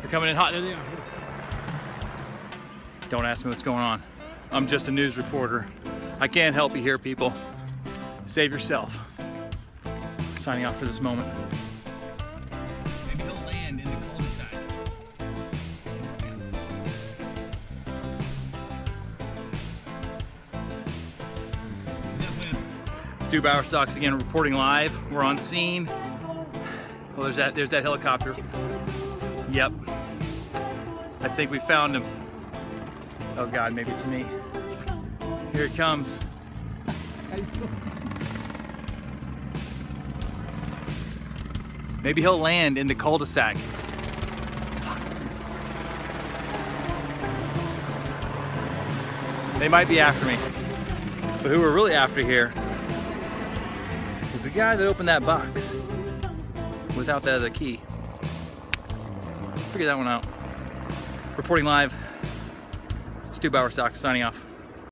They're coming in hot. There they are. Don't ask me what's going on. I'm just a news reporter. I can't help you here, people. Save yourself. Signing off for this moment. Maybe he'll land in the cul-de-sac. Stu Bowerstocks again reporting live. We're on scene. Oh, there's that there's that helicopter. Yep. I think we found him. Oh god, maybe it's me. Here it comes. Maybe he'll land in the cul-de-sac. They might be after me. But who we're really after here is the guy that opened that box without that other key. Figure that one out. Reporting live, Stu Bowerstock signing off.